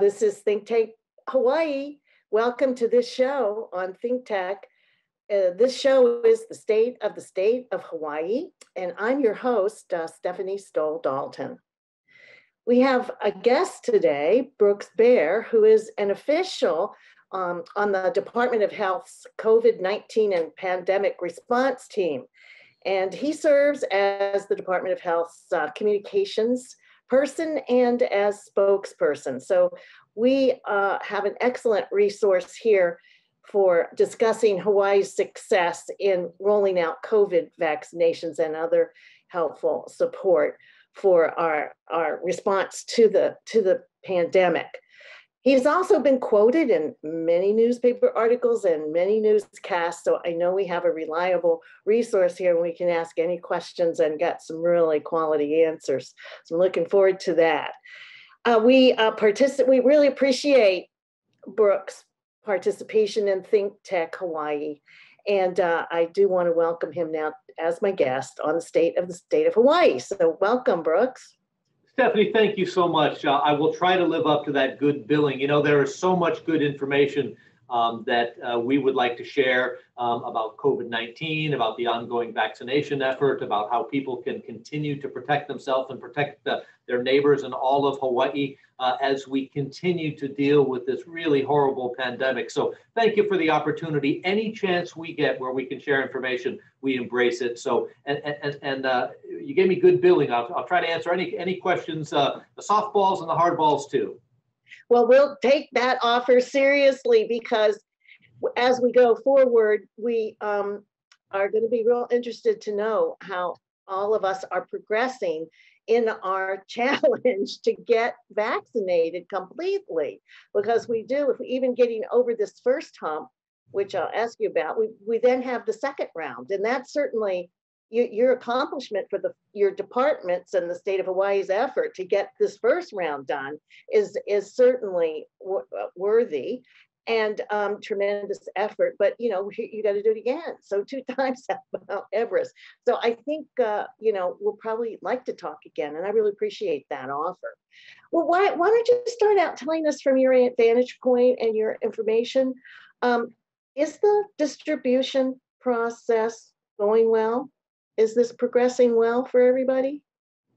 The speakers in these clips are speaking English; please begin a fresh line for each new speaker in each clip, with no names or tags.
This is Think Tech Hawaii. Welcome to this show on Think Tech. Uh, this show is the state of the state of Hawaii, and I'm your host, uh, Stephanie Stoll Dalton. We have a guest today, Brooks Baehr, who is an official um, on the Department of Health's COVID 19 and pandemic response team. And he serves as the Department of Health's uh, communications person and as spokesperson. So we uh, have an excellent resource here for discussing Hawaii's success in rolling out COVID vaccinations and other helpful support for our, our response to the, to the pandemic. He's also been quoted in many newspaper articles and many newscasts, so I know we have a reliable resource here and we can ask any questions and get some really quality answers. So I'm looking forward to that. Uh, we uh, participate. We really appreciate Brooks' participation in Think Tech Hawaii, and uh, I do want to welcome him now as my guest on the state of the state of Hawaii. So welcome, Brooks.
Stephanie, thank you so much. Uh, I will try to live up to that good billing. You know, there is so much good information um, that uh, we would like to share um, about COVID-19, about the ongoing vaccination effort, about how people can continue to protect themselves and protect the, their neighbors and all of Hawaii uh, as we continue to deal with this really horrible pandemic. So thank you for the opportunity. Any chance we get where we can share information, we embrace it. So, and, and, and uh, you gave me good billing. I'll, I'll try to answer any, any questions, uh, the softballs and the hardballs too.
Well, we'll take that offer seriously because as we go forward, we um, are going to be real interested to know how all of us are progressing in our challenge to get vaccinated completely. Because we do, if we even getting over this first hump, which I'll ask you about, we, we then have the second round. And that's certainly you, your accomplishment for the your departments and the state of Hawaii's effort to get this first round done is is certainly uh, worthy and um, tremendous effort. But you know you got to do it again. So two times Mount Everest. So I think uh, you know we'll probably like to talk again, and I really appreciate that offer. Well, why why don't you start out telling us from your vantage point and your information? Um, is the distribution process going well? Is this progressing well for everybody?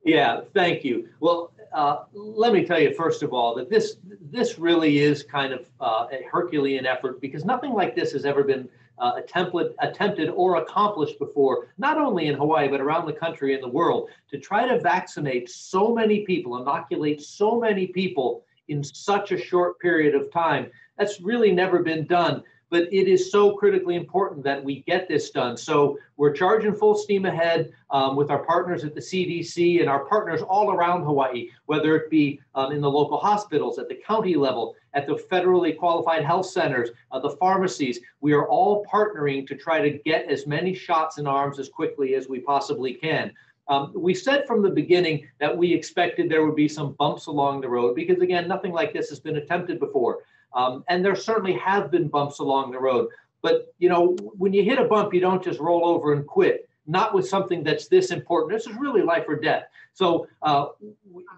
Yeah, thank you. Well, uh, let me tell you first of all that this this really is kind of uh, a Herculean effort because nothing like this has ever been uh, attempted, attempted or accomplished before, not only in Hawaii but around the country and the world, to try to vaccinate so many people, inoculate so many people in such a short period of time. That's really never been done but it is so critically important that we get this done. So we're charging full steam ahead um, with our partners at the CDC and our partners all around Hawaii, whether it be um, in the local hospitals, at the county level, at the federally qualified health centers, uh, the pharmacies. We are all partnering to try to get as many shots in arms as quickly as we possibly can. Um, we said from the beginning that we expected there would be some bumps along the road because, again, nothing like this has been attempted before. Um, and there certainly have been bumps along the road. But you know, when you hit a bump, you don't just roll over and quit. Not with something that's this important. This is really life or death. So uh,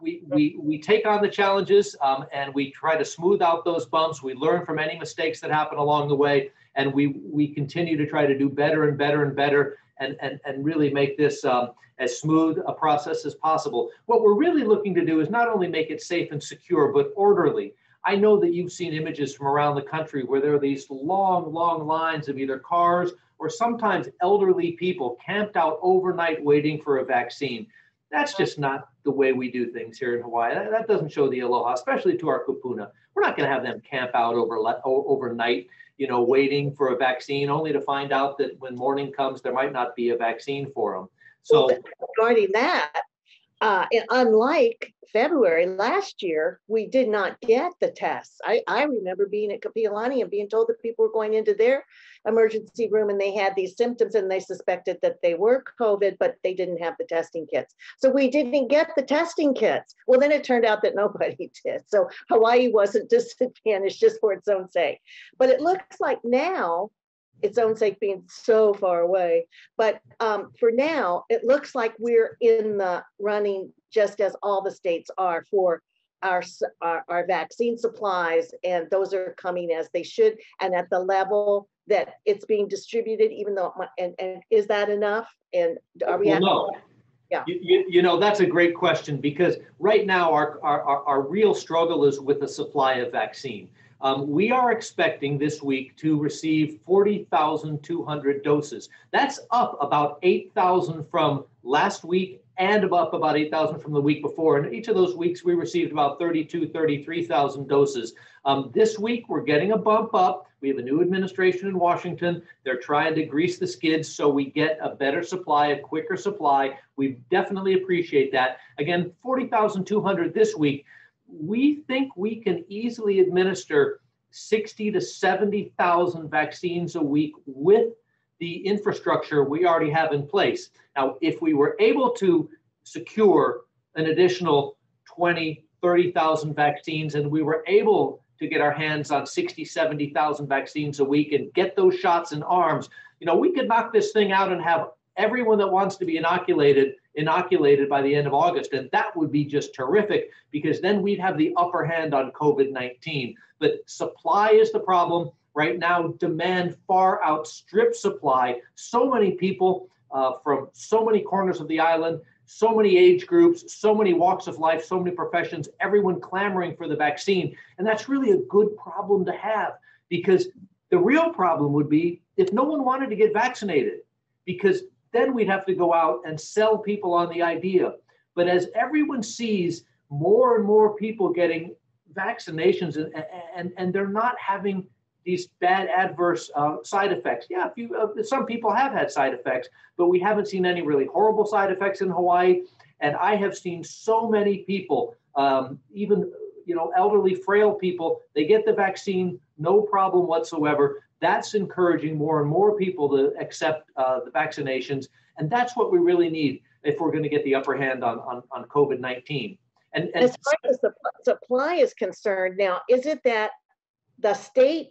we, we, we take on the challenges um, and we try to smooth out those bumps. We learn from any mistakes that happen along the way, and we we continue to try to do better and better and better, and and and really make this um, as smooth a process as possible. What we're really looking to do is not only make it safe and secure, but orderly. I know that you've seen images from around the country where there are these long, long lines of either cars or sometimes elderly people camped out overnight waiting for a vaccine. That's just not the way we do things here in Hawaii. That, that doesn't show the aloha, especially to our kupuna. We're not going to have them camp out over, overnight, you know, waiting for a vaccine, only to find out that when morning comes, there might not be a vaccine for them.
So, well, regarding that, uh, unlike February last year, we did not get the tests. I, I remember being at Kapiolani and being told that people were going into their emergency room and they had these symptoms and they suspected that they were COVID, but they didn't have the testing kits. So we didn't get the testing kits. Well, then it turned out that nobody did. So Hawaii wasn't disadvantaged just for its own sake. But it looks like now its own sake being so far away. But um, for now, it looks like we're in the running just as all the states are for our, our, our vaccine supplies and those are coming as they should and at the level that it's being distributed, even though, and, and is that enough? And are we?
Well, no.
Yeah.
You, you, you know, that's a great question because right now our, our, our, our real struggle is with the supply of vaccine. Um, we are expecting this week to receive 40,200 doses. That's up about 8,000 from last week and up about 8,000 from the week before. And each of those weeks, we received about 32, 33,000 doses. Um, this week, we're getting a bump up. We have a new administration in Washington. They're trying to grease the skids so we get a better supply, a quicker supply. We definitely appreciate that. Again, 40,200 this week. We think we can easily administer 60 to 70,000 vaccines a week with the infrastructure we already have in place. Now, if we were able to secure an additional 20, 30,000 vaccines and we were able to get our hands on 60, 70,000 vaccines a week and get those shots in arms, you know, we could knock this thing out and have everyone that wants to be inoculated inoculated by the end of August. And that would be just terrific because then we'd have the upper hand on COVID 19. But supply is the problem. Right now, demand far outstrips supply. So many people uh, from so many corners of the island, so many age groups, so many walks of life, so many professions, everyone clamoring for the vaccine. And that's really a good problem to have because the real problem would be if no one wanted to get vaccinated, because then we'd have to go out and sell people on the idea. But as everyone sees more and more people getting vaccinations and, and, and they're not having these bad adverse uh, side effects. Yeah, few, uh, some people have had side effects, but we haven't seen any really horrible side effects in Hawaii. And I have seen so many people, um, even you know, elderly, frail people, they get the vaccine, no problem whatsoever. That's encouraging more and more people to accept uh, the vaccinations, and that's what we really need if we're going to get the upper hand on on, on COVID nineteen. And, and
As far as the supply is concerned, now, is it that the state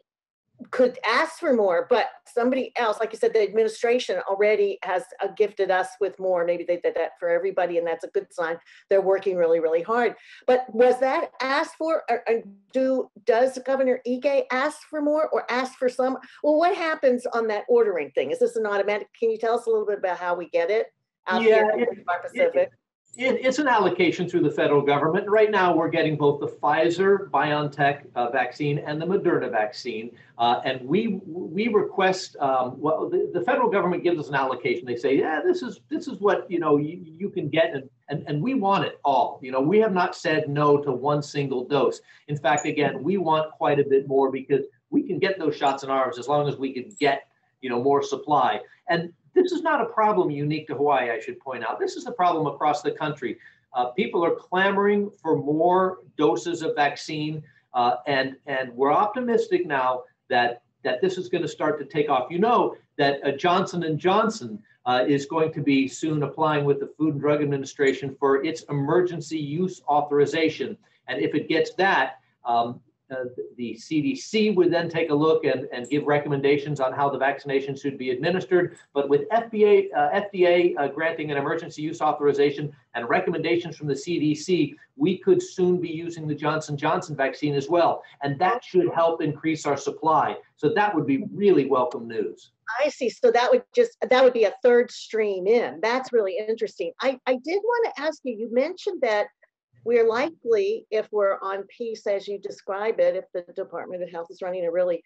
could ask for more, but somebody else, like you said, the administration already has uh, gifted us with more. Maybe they did that for everybody, and that's a good sign. They're working really, really hard. But was that asked for? Or, or do does Governor Ige ask for more, or ask for some? Well, what happens on that ordering thing? Is this an automatic? Can you tell us a little bit about how we get it out
Yeah,
here in Far Pacific?
It, it's an allocation through the federal government. Right now, we're getting both the Pfizer BioNTech uh, vaccine and the Moderna vaccine. Uh, and we we request um, well, the, the federal government gives us an allocation. They say, yeah, this is this is what you know you, you can get, and, and and we want it all. You know, we have not said no to one single dose. In fact, again, we want quite a bit more because we can get those shots in arms as long as we can get you know more supply. And this is not a problem unique to Hawaii, I should point out. This is a problem across the country. Uh, people are clamoring for more doses of vaccine, uh, and and we're optimistic now that that this is going to start to take off. You know that uh, Johnson and Johnson uh, is going to be soon applying with the Food and Drug Administration for its emergency use authorization, and if it gets that. Um, uh, the CDC would then take a look and, and give recommendations on how the vaccination should be administered. But with FBA, uh, FDA uh, granting an emergency use authorization and recommendations from the CDC, we could soon be using the Johnson Johnson vaccine as well, and that should help increase our supply. So that would be really welcome news.
I see. So that would just, that would be a third stream in. That's really interesting. I, I did want to ask you, you mentioned that we're likely, if we're on peace as you describe it, if the Department of Health is running a really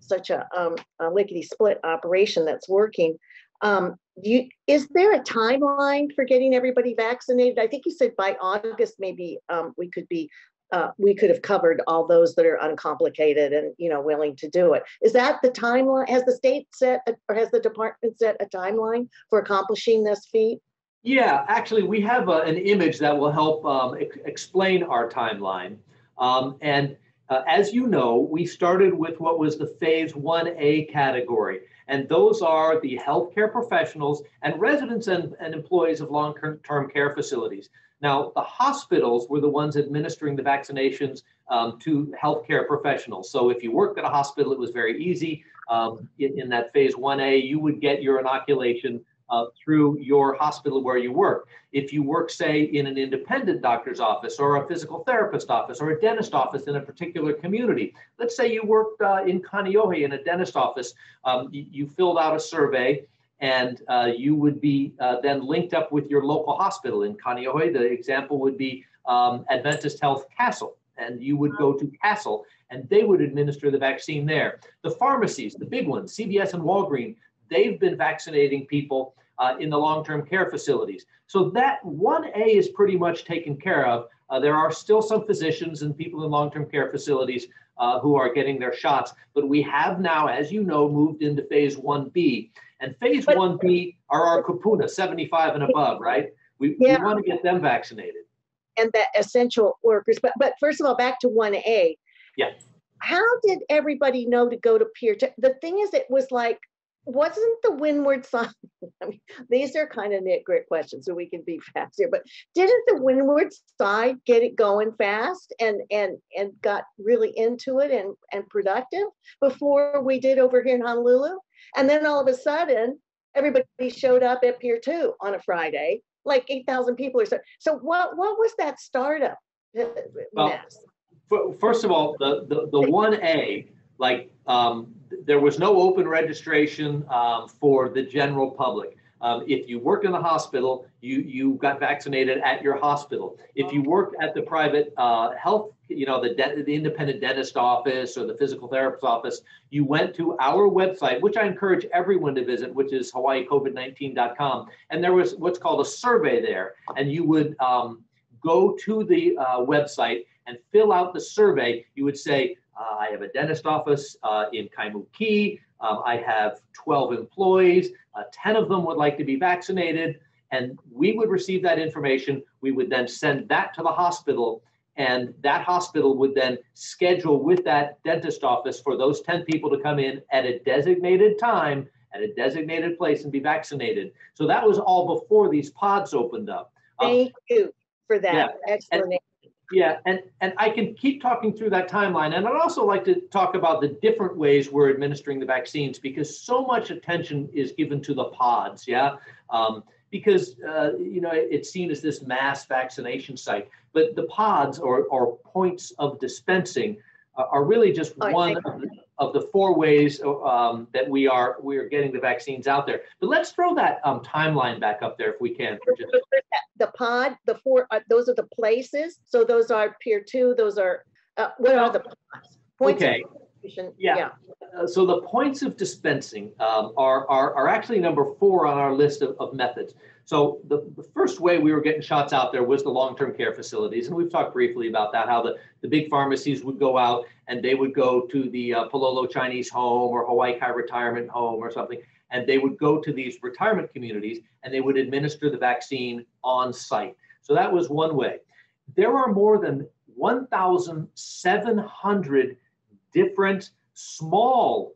such a, um, a lickety split operation that's working. Um, you, is there a timeline for getting everybody vaccinated? I think you said by August, maybe um, we could be uh, we could have covered all those that are uncomplicated and you know willing to do it. Is that the timeline? Has the state set a, or has the department set a timeline for accomplishing this feat?
Yeah, actually, we have a, an image that will help um, ex- explain our timeline. Um, and uh, as you know, we started with what was the phase 1A category. And those are the healthcare professionals and residents and, and employees of long term care facilities. Now, the hospitals were the ones administering the vaccinations um, to healthcare professionals. So if you worked at a hospital, it was very easy. Um, in, in that phase 1A, you would get your inoculation uh, through your hospital where you work. If you work, say, in an independent doctor's office or a physical therapist office or a dentist office in a particular community, let's say you worked uh, in Kaneohe in a dentist office, um, you, you, filled out a survey and uh, you would be uh, then linked up with your local hospital in Kaneohe. The example would be um, Adventist Health Castle, and you would go to Castle and they would administer the vaccine there. The pharmacies, the big ones, CVS and Walgreens, they've been vaccinating people uh, in the long-term care facilities. So that 1A is pretty much taken care of. Uh, there are still some physicians and people in long-term care facilities uh, who are getting their shots, but we have now, as you know, moved into phase 1B. And phase but, 1B are our kupuna, 75 and above, right? We, yeah. we want to get them vaccinated.
And the essential workers. But, but first of all, back to 1A.
Yeah.
How did everybody know to go to pier? The thing is, it was like wasn't the windward sign? I mean, these are kind of nit grit questions so we can be fast here but didn't the windward side get it going fast and and and got really into it and and productive before we did over here in honolulu? And then all of a sudden everybody showed up at pier two on a friday like 8000 people or so. So what what was that startup uh,
well, first of all the the, the 1a like um, there was no open registration um, for the general public. Um, if you worked in the hospital, you you got vaccinated at your hospital. If you worked at the private uh, health, you know the de- the independent dentist office or the physical therapist office, you went to our website, which I encourage everyone to visit, which is hawaiicovid19.com, and there was what's called a survey there, and you would um, go to the uh, website and fill out the survey. You would say, uh, I have a dentist office uh, in Kaimuki. Um, I have 12 employees. Uh, 10 of them would like to be vaccinated. And we would receive that information. We would then send that to the hospital. And that hospital would then schedule with that dentist office for those 10 people to come in at a designated time, at a designated place, and be vaccinated. So that was all before these pods opened up.
Um, Thank you for that yeah. explanation.
Yeah, and, and I can keep talking through that timeline. And I'd also like to talk about the different ways we're administering the vaccines because so much attention is given to the pods, yeah? Um, because, uh, you know, it's seen as this mass vaccination site. But the pods or, or points of dispensing are really just oh, one of the, of the, four ways um, that we are we are getting the vaccines out there. But let's throw that um, timeline back up there if we can. Just...
The pod, the four, uh, those are the places. So those are pier Two. Those are uh, what are the pods?
Points okay. Yeah. yeah. Uh, so the points of dispensing um, are, are are actually number four on our list of, of methods. So the, the first way we were getting shots out there was the long-term care facilities. And we've talked briefly about that, how the, the big pharmacies would go out and they would go to the uh, Palolo Chinese home or Hawaii Kai retirement home or something. And they would go to these retirement communities and they would administer the vaccine on site. So that was one way. There are more than 1,700 different small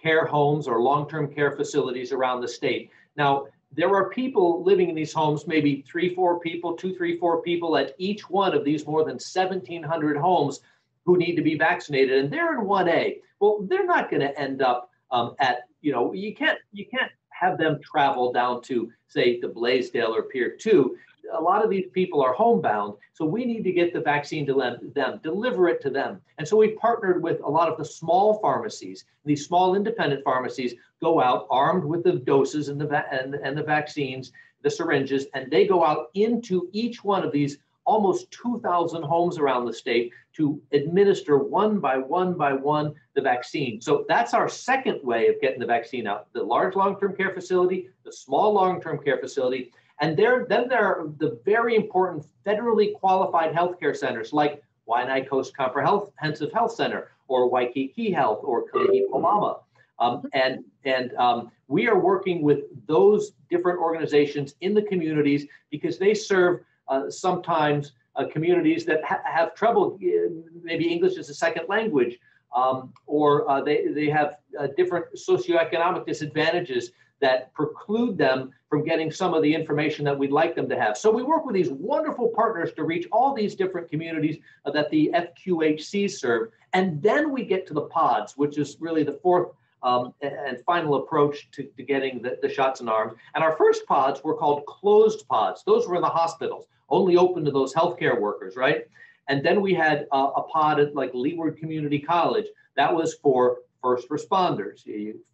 care homes or long-term care facilities around the state. Now, there are people living in these homes, maybe three, four people, two, three, four people at each one of these more than 1,700 homes who need to be vaccinated, and they're in 1A. Well, they're not going to end up um, at, you know, you can't you can't have them travel down to say the Blaisdell or Pier 2 a lot of these people are homebound, so we need to get the vaccine to them, deliver it to them. And so we partnered with a lot of the small pharmacies. These small independent pharmacies go out armed with the doses and the va- and, and the vaccines, the syringes, and they go out into each one of these almost 2,000 homes around the state to administer one by one by one the vaccine. So that's our second way of getting the vaccine out. The large long-term care facility, the small long-term care facility, and there, then there are the very important federally qualified healthcare centers like Waianae Coast Comprehensive Health Center or Waikiki Health or Kalihi Palama. Um, and and um, we are working with those different organizations in the communities because they serve uh, sometimes uh, communities that ha- have trouble, uh, maybe English is a second language, um, or uh, they, they have uh, different socioeconomic disadvantages that preclude them from getting some of the information that we'd like them to have. So we work with these wonderful partners to reach all these different communities uh, that the FQHCs serve. And then we get to the pods, which is really the fourth um, and final approach to, to getting the, the shots and arms. And our first pods were called closed pods. Those were in the hospitals, only open to those healthcare workers, right? And then we had uh, a pod at like Leeward Community College. That was for first responders,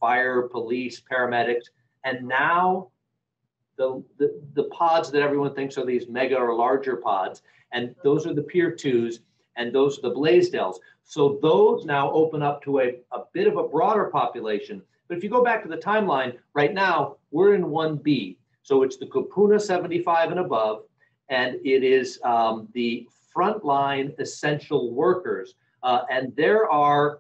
fire, police, paramedics. And now the, the, the pods that everyone thinks are these mega or larger pods, and those are the Pier 2s, and those are the Blaisdells. So those now open up to a, a bit of a broader population. But if you go back to the timeline, right now we're in 1B. So it's the Kupuna 75 and above, and it is um, the frontline essential workers. Uh, and there are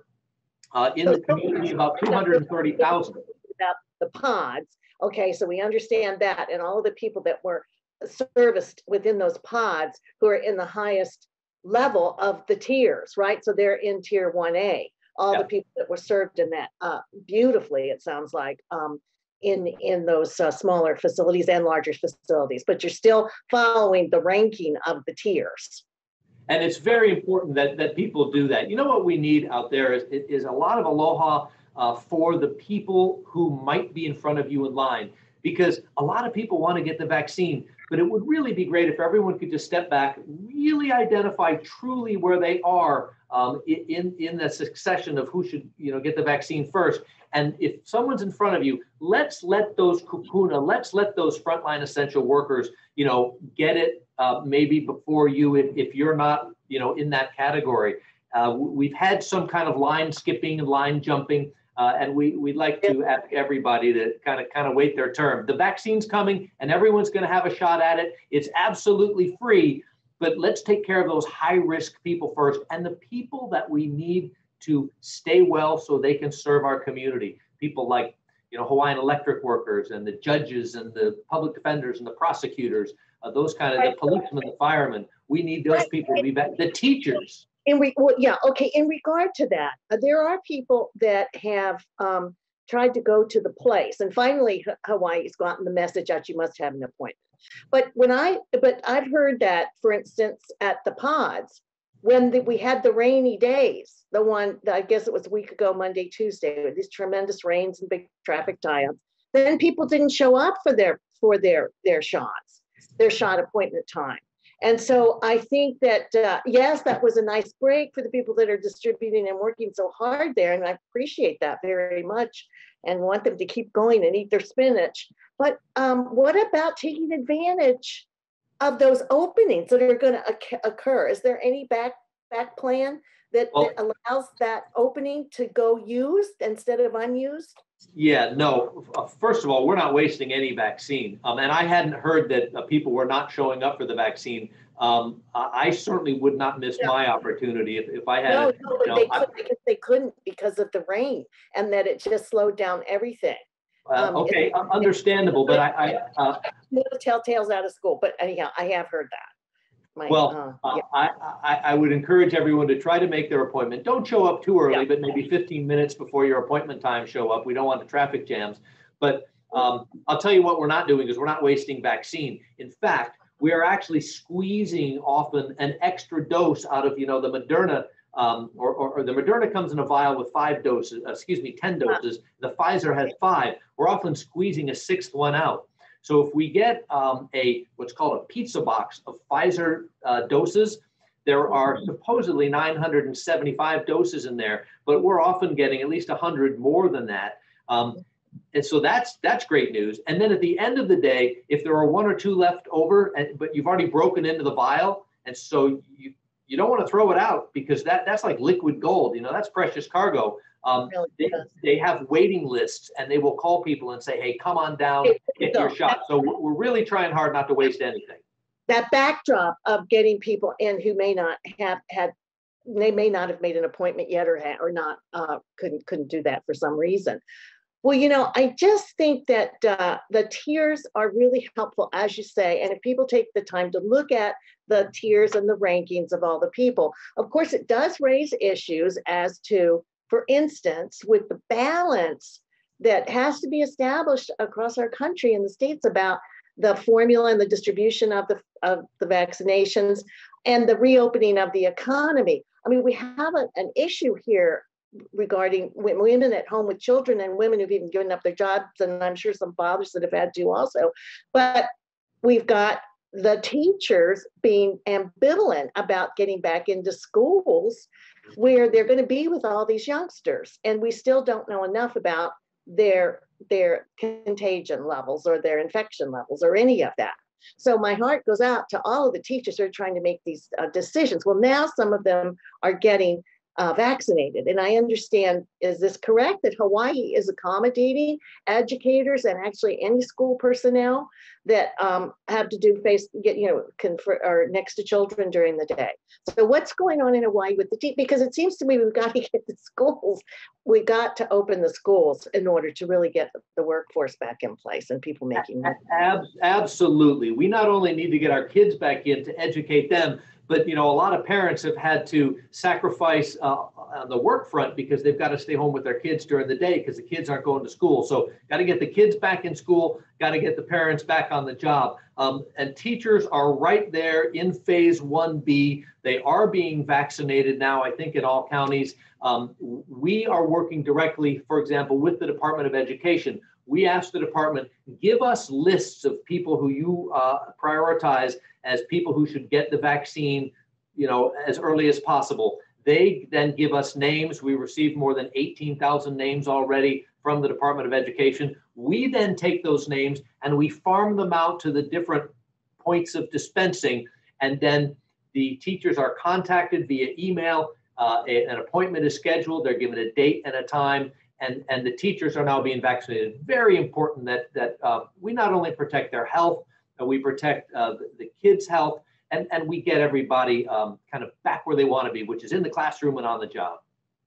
uh, in the community about 230,000.
About the pods. Okay, so we understand that, and all of the people that were serviced within those pods who are in the highest level of the tiers, right? So they're in tier 1A. All yeah. the people that were served in that uh, beautifully, it sounds like, um, in in those uh, smaller facilities and larger facilities. But you're still following the ranking of the tiers.
And it's very important that that people do that. You know what we need out there is is a lot of aloha uh, for the people who might be in front of you in line because a lot of people want to get the vaccine, but it would really be great if everyone could just step back, really identify truly where they are um, in in the succession of who should you know get the vaccine first. And if someone's in front of you, let's let those kupuna, let's let those frontline essential workers, you know, get it uh, maybe before you if, if you're not you know in that category. Uh, we've had some kind of line skipping and line jumping. Uh, and we, we'd like to ask everybody to kind of kind of wait their turn. The vaccine's coming and everyone's going to have a shot at it. It's absolutely free, but let's take care of those high risk people first and the people that we need to stay well so they can serve our community. People like you know Hawaiian electric workers and the judges and the public defenders and the prosecutors, uh, those kind of the policemen, the firemen. We need those people to be back. The teachers
in re- well, yeah, okay. In regard to that, uh, there are people that have um, tried to go to the place, and finally, Hawaii's gotten the message out. You must have an appointment. But when I, but I've heard that, for instance, at the pods, when the, we had the rainy days, the one I guess it was a week ago, Monday, Tuesday, with these tremendous rains and big traffic tie-ups, then people didn't show up for their for their their shots, their shot appointment time. And so I think that, uh, yes, that was a nice break for the people that are distributing and working so hard there. And I appreciate that very much and want them to keep going and eat their spinach. But um, what about taking advantage of those openings that are going to occur? Is there any back back plan that, well, that allows that opening to go used instead of unused?
Yeah, no. Uh, first of all, we're not wasting any vaccine. Um, and I hadn't heard that uh, people were not showing up for the vaccine. Um, I certainly would not miss yeah. my opportunity if, if I had. No,
no, but they, could, because they couldn't because of the rain and that it just slowed down everything.
Uh, um, okay, understandable, but I, I uh,
telltales out of school. But anyhow, I have heard that.
My, well, uh, yeah. I, I, I, would encourage everyone to try to make their appointment. Don't show up too early, yeah. but maybe 15 minutes before your appointment time show up. We don't want the traffic jams. But um, I'll tell you what we're not doing is we're not wasting vaccine. In fact, we are actually squeezing often an extra dose out of, you know, the Moderna um, or, or, or, the Moderna comes in a vial with five doses, excuse me, 10 doses. The Pfizer has five. We're often squeezing a sixth one out. So if we get um, a what's called a pizza box of Pfizer uh, doses, there are supposedly 975 doses in there, but we're often getting at least 100 more than that. Um, and so that's that's great news. And then at the end of the day, if there are one or two left over, and, but you've already broken into the vial, and so you you don't want to throw it out because that that's like liquid gold. You know, that's precious cargo. Um, they, they have waiting lists and they will call people and say, hey, come on down, get your shot. So we're really trying hard not to waste anything.
That backdrop of getting people in who may not have had, they may not have made an appointment yet or or not uh, couldn't couldn't do that for some reason. Well, you know, I just think that uh, the tiers are really helpful, as you say. And if people take the time to look at the tiers and the rankings of all the people, of course, it does raise issues as to for instance, with the balance that has to be established across our country and the states about the formula and the distribution of the of the vaccinations and the reopening of the economy. I mean, we have a, an issue here regarding women at home with children and women who've even given up their jobs, and I'm sure some fathers that have had to also. But we've got the teachers being ambivalent about getting back into schools where they're going to be with all these youngsters, and we still don't know enough about their their contagion levels or their infection levels or any of that. So my heart goes out to all of the teachers who are trying to make these uh, decisions. Well, now some of them are getting uh, vaccinated. And I understand, is this correct that Hawaii is accommodating educators and actually any school personnel that um, have to do face, get, you know, confer, or next to children during the day? So what's going on in Hawaii with the team? Because it seems to me we've got to get the schools, we got to open the schools in order to really get the workforce back in place and people making.
Ab- absolutely. We not only need to get our kids back in to educate them, but you know, a lot of parents have had to sacrifice uh, on the work front because they've got to stay home with their kids during the day because the kids aren't going to school. So, got to get the kids back in school. Got to get the parents back on the job. Um, and teachers are right there in phase 1B. They are being vaccinated now, I think, in all counties. Um, we are working directly, for example, with the Department of Education. We asked the department, give us lists of people who you uh, prioritize as people who should get the vaccine, you know, as early as possible. They then give us names. We received more than 18,000 names already from the Department of Education. We then take those names and we farm them out to the different points of dispensing. And then the teachers are contacted via email. Uh, an appointment is scheduled. They're given a date and a time. And, and the teachers are now being vaccinated. Very important that, that uh, we not only protect their health, we protect uh, the, the kids' health, and, and we get everybody um, kind of back where they want to be, which is in the classroom and on the job.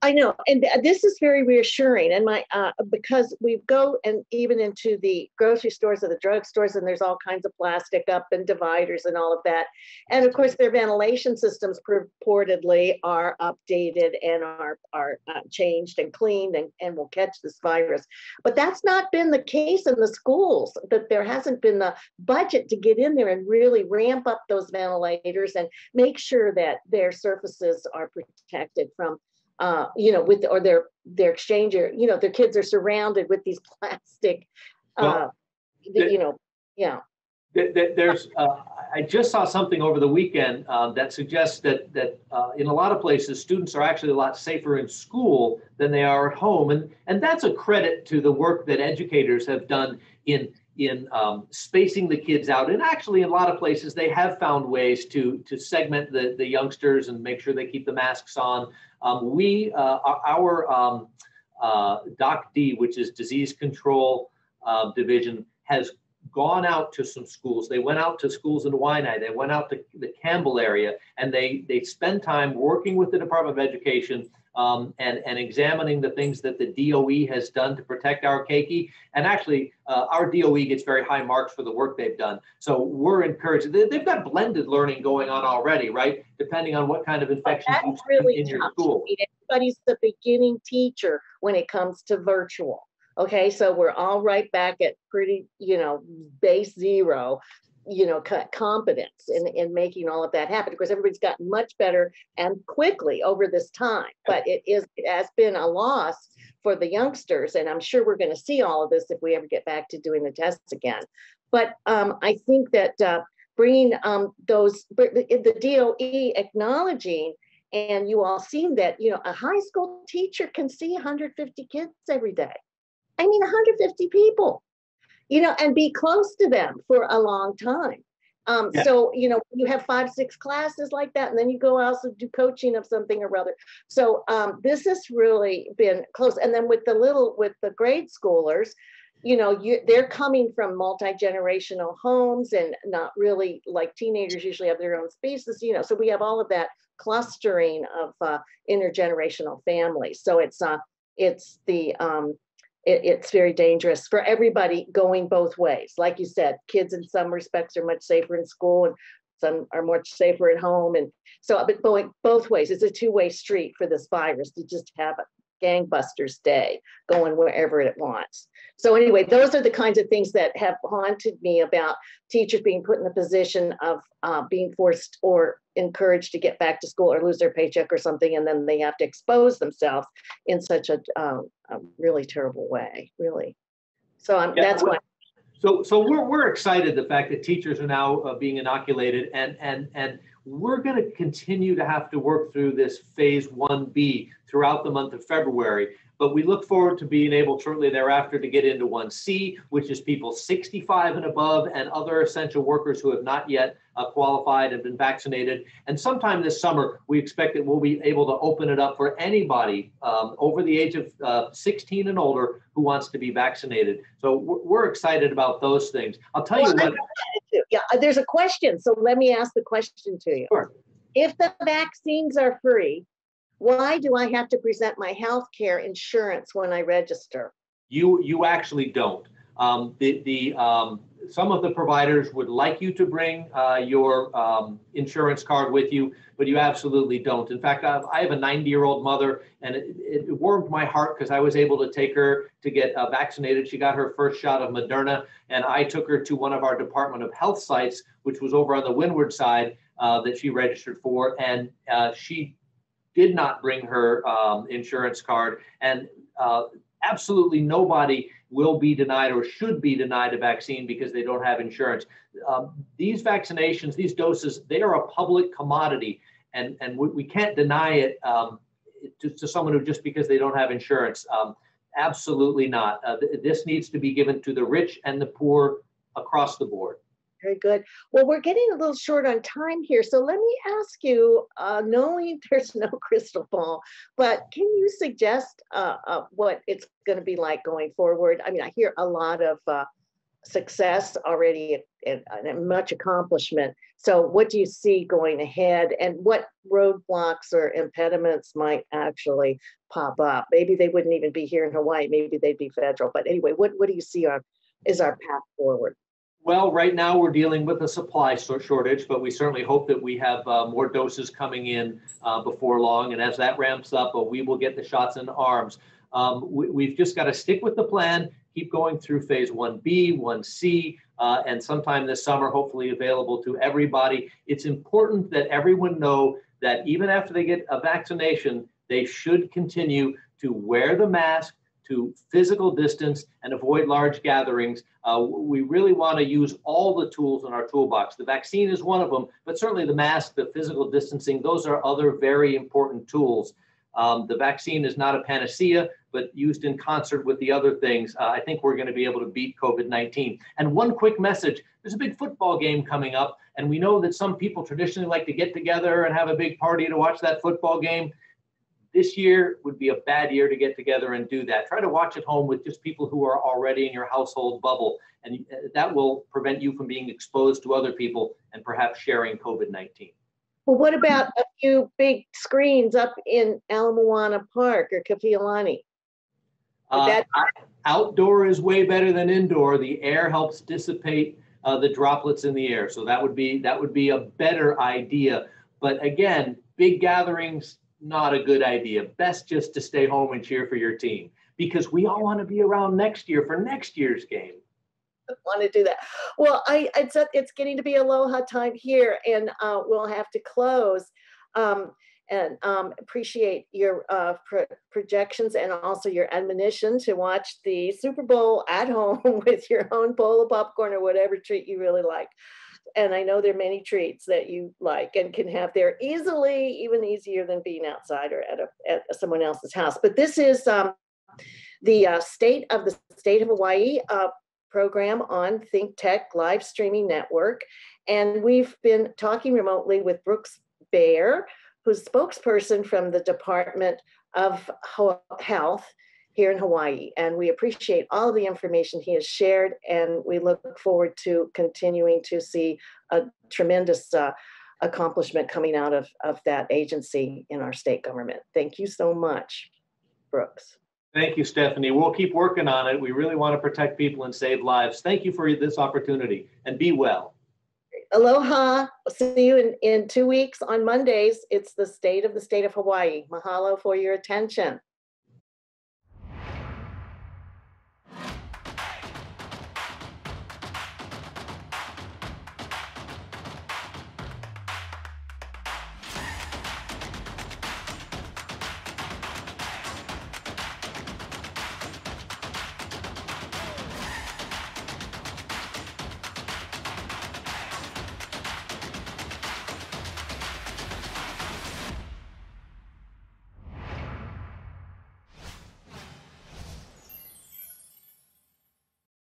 I know, and th- this is very reassuring. And my uh, because we go and even into the grocery stores or the drugstores, and there's all kinds of plastic up and dividers and all of that. And of course, their ventilation systems purportedly are updated and are are uh, changed and cleaned and, and will catch this virus. But that's not been the case in the schools. That there hasn't been the budget to get in there and really ramp up those ventilators and make sure that their surfaces are protected from uh, you know, with or their their exchanger, you know, their kids are surrounded with these plastic, uh,
Well,
the- you know, yeah.
There- there- There's, uh, I just saw something over the weekend um, that suggests that, that uh, in a lot of places, students are actually a lot safer in school than they are at home. And, and that's a credit to the work that educators have done in, in um, spacing the kids out. And actually, in a lot of places, they have found ways to, to segment the, the youngsters and make sure they keep the masks on. Um, We, uh, our- um, uh, Doc D, which is Disease Control uh, Division, has gone out to some schools. They went out to schools in Waianae. They went out to the Campbell area, and they they spend time working with the Department of Education um, and and examining the things that the DOE has done to protect our keiki. And actually, uh, our DOE gets very high marks for the work they've done. So we're encouraged. They, they've got blended learning going on already, right? Depending on what kind of infection you
really
in your school.
Everybody's the beginning teacher when it comes to virtual. Okay, so we're all right back at pretty, you know, base zero, you know, competence in, in making all of that happen. Of course, everybody's gotten much better and quickly over this time, but it is, it has been a loss for the youngsters. And I'm sure we're going to see all of this if we ever get back to doing the tests again. But um, I think that uh, bringing um, those, the the DOE acknowledging and you all seen that, you know, a high school teacher can see 150 kids every day. I mean, 150 people, you know, and be close to them for a long time. Um,
Yeah.
so, you know, you have five, six classes like that, and then you go also do coaching of something or other. So um, this has really been close. And then with the little, with the grade schoolers, you know, you, they're coming from multi-generational homes and not really like teenagers usually have their own spaces, you know, so we have all of that clustering of uh, intergenerational families. So it's uh, it's the um, it, it's very dangerous for everybody going both ways. Like you said, kids in some respects are much safer in school and some are much safer at home. And so, but going both ways, it's a two-way street for this virus to just have gangbusters day, going wherever it wants. So anyway, those are the kinds of things that have haunted me about teachers being put in the position of uh, being forced or encouraged to get back to school or lose their paycheck or something, and then they have to expose themselves in such a, um, a really terrible way, really. So I'm,
Yeah,
that's why,
So, so we're, we're excited the fact that teachers are now uh, being inoculated and, and, and we're going to continue to have to work through this phase 1B throughout the month of February. But we look forward to being able shortly thereafter to get into 1C, which is people 65 and above and other essential workers who have not yet uh, qualified and been vaccinated. And sometime this summer, we expect that we'll be able to open it up for anybody um, over the age of uh, 16 and older who wants to be vaccinated. So we're, we're excited about those things. I'll tell you
Well, I
what.
yeah, uh, there's a question, so let me ask the question to you.
Sure.
If the vaccines are free, why do I have to present my health care insurance when I register?
You, you actually don't. Um, the, the, um, some of the providers would like you to bring, uh, your, um, insurance card with you, but you absolutely don't. In fact, I have, I have a ninety-year-old mother and it, it warmed my heart because I was able to take her to get uh, vaccinated. She got her first shot of Moderna and I took her to one of our Department of Health sites, which was over on the Windward side, uh, that she registered for. And, uh, she did not bring her, um, insurance card and, uh, absolutely nobody will be denied or should be denied a vaccine because they don't have insurance. Um, these vaccinations, these doses, they are a public commodity, and and we, we can't deny it um, to, to someone who just because they don't have insurance. Um, absolutely not. Uh, th- this needs to be given to the rich and the poor across the board.
Very good. Well, we're getting a little short on time here, so let me ask you, uh, knowing there's no crystal ball, but can you suggest uh, uh, what it's going to be like going forward? I mean, I hear a lot of uh, success already and, and much accomplishment. So, what do you see going ahead, and what roadblocks or impediments might actually pop up? Maybe they wouldn't even be here in Hawaii. Maybe they'd be federal. But anyway, what what do you see on is our path forward?
Well, right now we're dealing with a supply shortage, but we certainly hope that we have uh, more doses coming in uh, before long. And as that ramps up, uh, we will get the shots in arms. Um, we, we've just got to stick with the plan, keep going through phase 1B, 1C, uh, and sometime this summer, hopefully available to everybody. It's important that everyone know that even after they get a vaccination, they should continue to wear the mask, to physical distance and avoid large gatherings. Uh, we really want to use all the tools in our toolbox. The vaccine is one of them, but certainly the mask, the physical distancing, those are other very important tools. Um, the vaccine is not a panacea, but used in concert with the other things, uh, I think we're going to be able to beat COVID 19. And one quick message there's a big football game coming up, and we know that some people traditionally like to get together and have a big party to watch that football game this year would be a bad year to get together and do that. Try to watch at home with just people who are already in your household bubble, and uh, that will prevent you from being exposed to other people and perhaps sharing COVID 19.
Well, what about a few big screens up in Ala Moana Park or Kapiolani?
Uh, outdoor is way better than indoor. The air helps dissipate uh, the droplets in the air, so that would be that would be a better idea. But again, big gatherings not a good idea. Best just to stay home and cheer for your team because we all want to be around next year for next year's game.
want to do that. Well, I it's it's getting to be aloha time here, and uh, we'll have to close. Um, and um, appreciate your uh, pro- projections and also your admonition to watch the Super Bowl at home with your own bowl of popcorn or whatever treat you really like. And I know there are many treats that you like and can have there easily, even easier than being outside or at, a, at someone else's house. But this is um, the uh, state of the state of Hawaii uh, program on Think Tech live streaming network. And we've been talking remotely with Brooks Baehr, who's spokesperson from the Department of Health here in Hawaii. And we appreciate all the information he has shared. And we look forward to continuing to see a tremendous uh, accomplishment coming out of, of that agency in our state government. Thank you so much, Brooks.
Thank you, Stephanie. We'll keep working on it. We really want to protect people and save lives. Thank you for this opportunity and be well.
Aloha. See you in, in two weeks on Mondays. It's the state of the state of Hawaii. Mahalo for your attention.